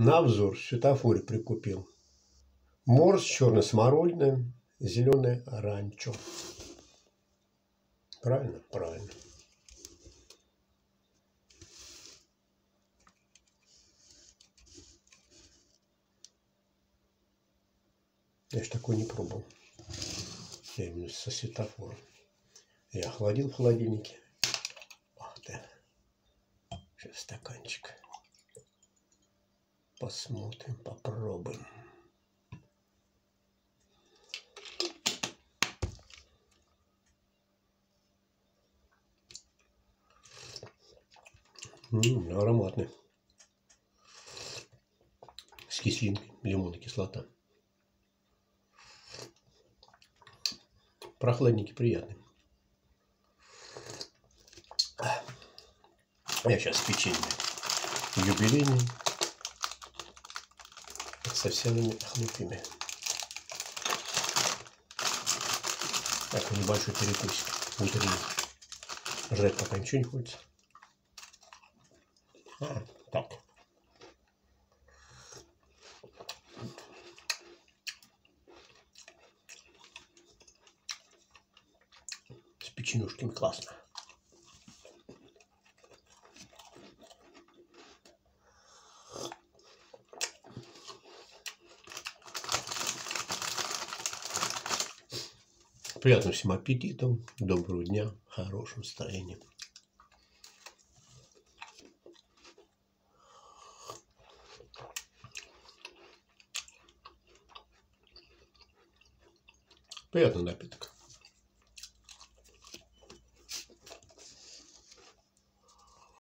На взор светофоре прикупил. Морс, черный смородиное, зеленое ранчо. Правильно? Правильно. Я ж такой не пробовал. Я именно со светофором. Я охладил в холодильнике. Ах ты. Сейчас стаканчик. Посмотрим, попробуем. М -м, ароматный. С кислинкой, лимон и кислота. Прохладненький, приятный. Я сейчас печенье юбилейный со всеми хлопьями. Так, небольшой перекусик утренний. Жрать пока ничего не хочется. А, так. С печенюшками классно. Приятного всем аппетита, доброго дня, хорошего настроения. Приятный напиток.